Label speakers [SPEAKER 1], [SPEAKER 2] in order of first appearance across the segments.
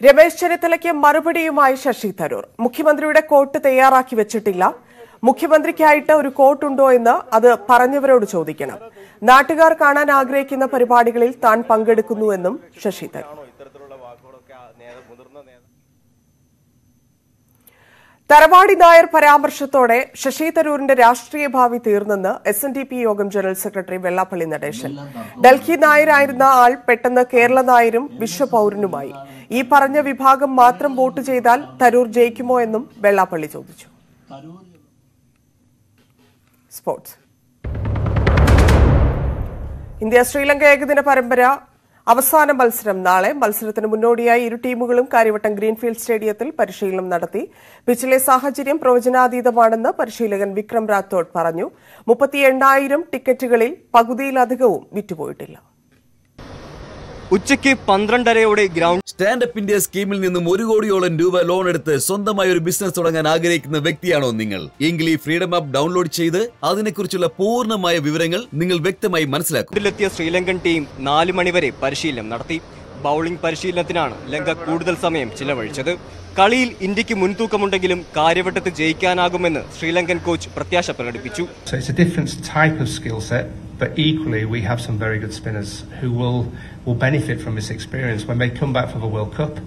[SPEAKER 1] രമേശ് ചെന്നിത്തലയ്ക്ക് മറുപടിയുമായി ശശി തരൂർ. മുഖ്യമന്ത്രിയുടെ കോട്ട് തയ്യാറാക്കി വെച്ചിട്ടില്ല. മുഖ്യമന്ത്രിക്കായിട്ട് ഒരു കോട്ടുണ്ടോ എന്ന് അത് പറഞ്ഞവരോട് ചോദിക്കണം. നാട്ടുകാർ കാണാൻ ആഗ്രഹിക്കുന്ന പരിപാടികളിൽ താൻ പങ്കെടുക്കുന്നുവെന്നും ശശി തരൂർ. തറവാടി നായർ പരാമർശത്തോടെ ശശി തരൂരിന്റെ രാഷ്ട്രീയ ഭാവി തീർന്നെന്ന് എസ് എൻ ഡി പി യോഗം ജനറൽ സെക്രട്ടറി വെള്ളാപ്പള്ളി നടേശൻ. ഡൽഹി നായരായിരുന്ന ആൾ പെട്ടെന്ന് കേരള നായരും വിശ്വപൌരനുമായി. ഈ പറഞ്ഞ വിഭാഗം മാത്രം വോട്ട് ചെയ്താൽ തരൂർ ജയിക്കുമോ എന്നും വെള്ളാപ്പള്ളി ചോദിച്ചു. സ്പോർട്സ്. ഇന്ത്യ ശ്രീലങ്ക ഏകദിന പരമ്പര അവസാന മത്സരം നാളെ. മത്സരത്തിന് മുന്നോടിയായി ഇരു ടീമുകളും കാര്യവട്ടം ഗ്രീൻഫീൽഡ് സ്റ്റേഡിയത്തിൽ പരിശീലനം നടത്തി. പിച്ചിലെ സാഹചര്യം പ്രവചനാതീതമാണെന്ന് പരിശീലകൻ വിക്രം റാത്തോഡ് പറഞ്ഞു. മുപ്പത്തി ടിക്കറ്റുകളിൽ പകുതിയിലധികവും വിറ്റുപോയിട്ടില്ല.
[SPEAKER 2] ഉച്ചയ്ക്ക് പന്ത്രണ്ടരയോടെ ഗ്രൗണ്ട്
[SPEAKER 3] സ്റ്റാൻഡപ്പ് ഇന്ത്യ സ്കീമിൽ നിന്നും ഒരു കോടിയോളം രൂപ ലോൺ എടുത്ത് സ്വന്തമായി ഒരു ബിസിനസ് തുടങ്ങാൻ ആഗ്രഹിക്കുന്ന വ്യക്തിയാണോ നിങ്ങൾ? എങ്കിൽ ഈ ഫ്രീഡം ആപ്പ് ഡൗൺലോഡ് ചെയ്ത് അതിനെക്കുറിച്ചുള്ള പൂർണമായ വിവരങ്ങൾ നിങ്ങൾ വ്യക്തമായി മനസ്സിലാക്കും.
[SPEAKER 2] ഇതിലെത്തിയ ശ്രീലങ്കൻ ടീം നാല് മണിവരെ പരിശീലനം നടത്തി. ബൗളിംഗ് പരിശീലനത്തിനാണ് ലങ്ക കൂടുതൽ സമയം ചിലവഴിച്ചത്. കളിയിൽ ഇന്ത്യയ്ക്ക് മുൻതൂക്കമുണ്ടെങ്കിലും കാര്യവട്ടത്ത് ജയിക്കാനാകുമെന്ന് ശ്രീലങ്കൻ കോച്ച് പ്രത്യാശ പ്രകടിപ്പിച്ചു.
[SPEAKER 4] But equally we have some very good spinners who will will benefit from this experience. When they come back for the World Cup,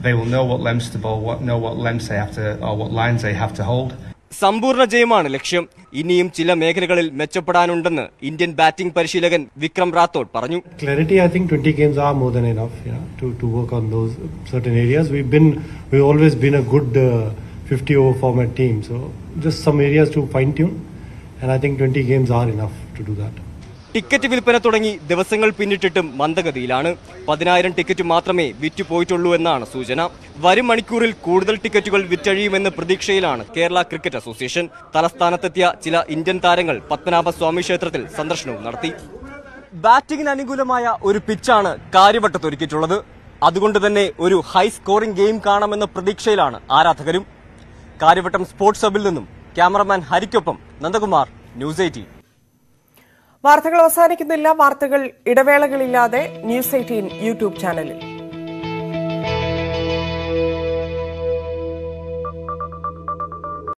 [SPEAKER 4] they will know what lengths to bowl, what know what lengths they have to or what lines they have to hold.
[SPEAKER 2] സമ്പൂർണ ജയമാണ് ലക്ഷ്യം ഇനിയും ചില മേഖലകളിൽ മെച്ചപ്പെടാനുണ്ടെന്ന് Indian batting പരിശീലകൻ വിക്രം റാത്തോഡ് പറഞ്ഞു
[SPEAKER 5] Clarity, I think 20 games are more than enough, you know, to, to work on those certain areas. We've been, we've always been a good uh, 50 over format team, so just some areas to fine tune, and I think 20 games are enough to do that.
[SPEAKER 2] Ticket വിൽപ്പന തുടങ്ങി ദിവസങ്ങൾ പിന്നിട്ടിട്ടും മന്ദഗതിയിലാണ്. പതിനായിരം ticket മാത്രമേ വിറ്റുപോയിട്ടുള്ളൂ എന്നാണ് സൂചന. വരും മണിക്കൂറിൽ കൂടുതൽ ടിക്കറ്റുകൾ വിറ്റഴിയുമെന്ന പ്രതീക്ഷയിലാണ് കേരള ക്രിക്കറ്റ് അസോസിയേഷൻ. തലസ്ഥാനത്തെത്തിയ ചില ഇന്ത്യൻ താരങ്ങൾ പത്മനാഭ സ്വാമി ക്ഷേത്രത്തിൽ സന്ദർശനവും നടത്തി. ബാറ്റിംഗിന് അനുകൂലമായ ഒരു പിച്ചാണ് കാര്യവട്ടത്തൊരുക്കിയിട്ടുള്ളത് അതുകൊണ്ട് തന്നെ ഒരു ഹൈ സ്കോറിംഗ് ഗെയിം കാണാമെന്ന പ്രതീക്ഷയിലാണ് ആരാധകരും. കാര്യവട്ടം സ്പോർട്സ് ഹബിൽ നിന്നും ക്യാമറമാൻ ഹരിക്കൊപ്പം നന്ദകുമാർ ന്യൂസ് എയ്റ്റീൻ.
[SPEAKER 1] വാർത്തകൾ അവസാനിക്കുന്നില്ല. വാർത്തകൾ ഇടവേളകളില്ലാതെ ന്യൂസ് എയ്റ്റീൻ യൂട്യൂബ് ചാനലിൽ.